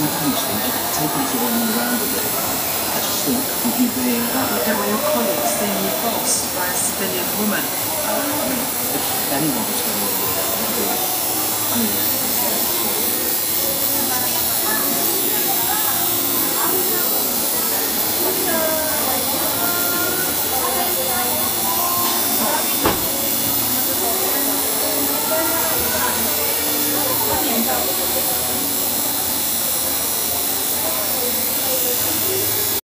your country and taken to one around the world. I just think with you being that... But there were your colleagues being repulsed by a civilian woman. Uh, I mean, if anyone was going to be there, I mean, I mean,